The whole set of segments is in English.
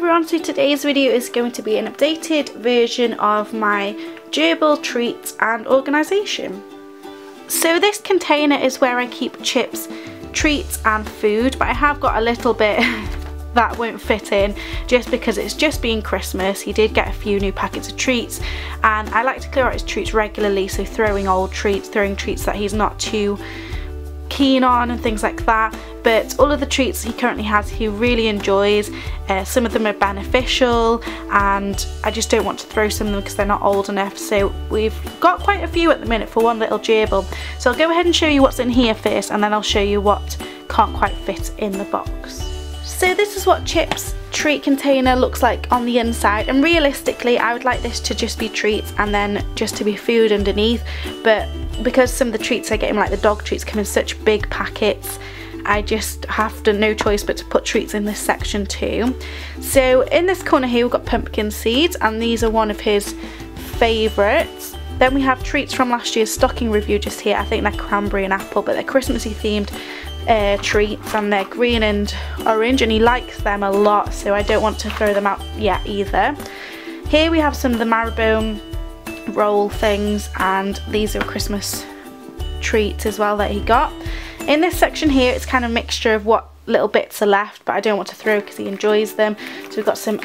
everyone, so today's video is going to be an updated version of my gerbil treats and organisation. So this container is where I keep Chip's, treats and food but I have got a little bit that won't fit in just because it's just been Christmas. He did get a few new packets of treats and I like to clear out his treats regularly so throwing old treats, throwing treats that he's not too keen on and things like that. But all of the treats he currently has he really enjoys. Uh, some of them are beneficial and I just don't want to throw some of them because they're not old enough. So we've got quite a few at the minute for one little gerbil. So I'll go ahead and show you what's in here first and then I'll show you what can't quite fit in the box. So this is what Chip's treat container looks like on the inside and realistically I would like this to just be treats and then just to be food underneath but because some of the treats I get him like the dog treats come in such big packets I just have to no choice but to put treats in this section too. So in this corner here we've got pumpkin seeds and these are one of his favourites. Then we have treats from last year's stocking review just here. I think they're cranberry and apple but they're Christmassy themed uh, treats and they're green and orange and he likes them a lot so I don't want to throw them out yet either. Here we have some of the marrowbone roll things and these are Christmas treats as well that he got. In this section here it's kind of a mixture of what little bits are left but I don't want to throw because he enjoys them. So we've got some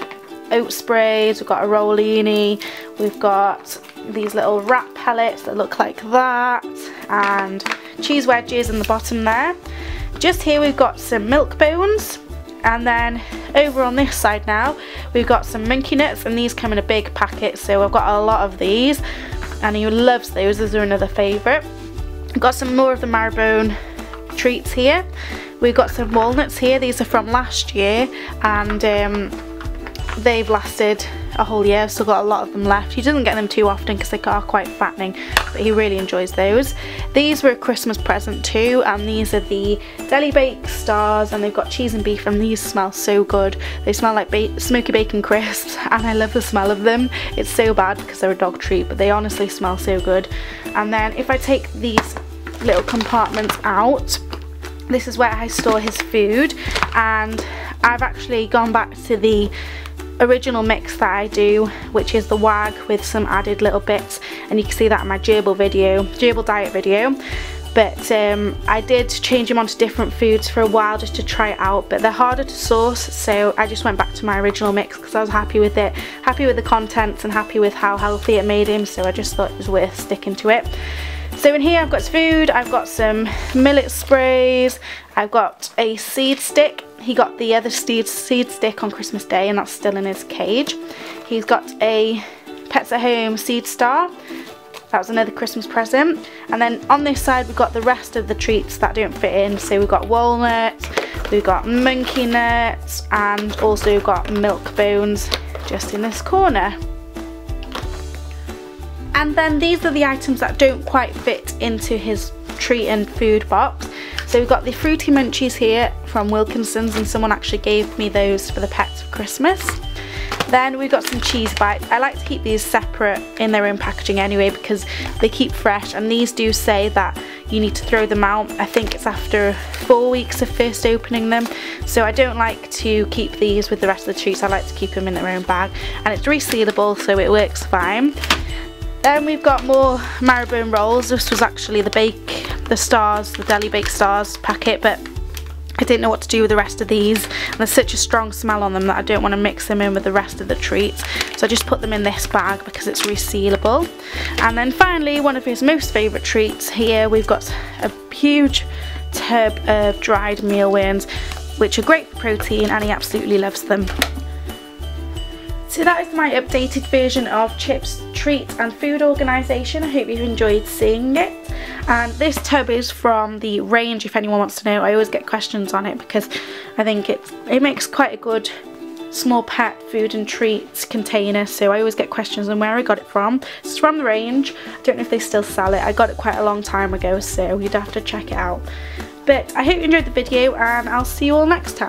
oat sprays, we've got a rollini, we've got these little wrap pellets that look like that and cheese wedges in the bottom there. Just here we've got some milk bones and then over on this side now we've got some monkey nuts and these come in a big packet so I've got a lot of these and he loves those, those are another favourite. We've got some more of the marrowbone treats here. We've got some walnuts here, these are from last year and um, they've lasted a whole year. I've still got a lot of them left. He doesn't get them too often because they are quite fattening, but he really enjoys those. These were a Christmas present too, and these are the Deli Bake Stars, and they've got cheese and beef, and these smell so good. They smell like ba smoky bacon crisps, and I love the smell of them. It's so bad because they're a dog treat, but they honestly smell so good. And then if I take these little compartments out, this is where I store his food, and I've actually gone back to the original mix that I do which is the WAG with some added little bits and you can see that in my gerbil video, gerbil diet video but um, I did change them onto different foods for a while just to try it out but they're harder to source so I just went back to my original mix because I was happy with it, happy with the contents and happy with how healthy it made him so I just thought it was worth sticking to it. So in here I've got food, I've got some millet sprays, I've got a seed stick. He got the other seed, seed stick on Christmas Day and that's still in his cage. He's got a Pets at Home seed star. That was another Christmas present. And then on this side we've got the rest of the treats that don't fit in. So we've got walnuts, we've got monkey nuts and also we've got milk bones just in this corner. And then these are the items that don't quite fit into his treat and food box. So we've got the Fruity Munchies here from Wilkinson's and someone actually gave me those for the pets for Christmas. Then we've got some cheese bites. I like to keep these separate in their own packaging anyway because they keep fresh and these do say that you need to throw them out. I think it's after four weeks of first opening them. So I don't like to keep these with the rest of the treats. I like to keep them in their own bag and it's resealable so it works fine. Then we've got more marrowbone rolls. This was actually the bake, the stars, the deli bake stars packet, but I didn't know what to do with the rest of these. And there's such a strong smell on them that I don't want to mix them in with the rest of the treats. So I just put them in this bag because it's resealable. And then finally, one of his most favourite treats here, we've got a huge tub of dried mealworms, which are great for protein and he absolutely loves them. So that is my updated version of Chips Treat and Food Organisation. I hope you've enjoyed seeing it. And this tub is from the range if anyone wants to know. I always get questions on it because I think it, it makes quite a good small pet food and treats container so I always get questions on where I got it from. It's from the range. I don't know if they still sell it. I got it quite a long time ago so you'd have to check it out. But I hope you enjoyed the video and I'll see you all next time.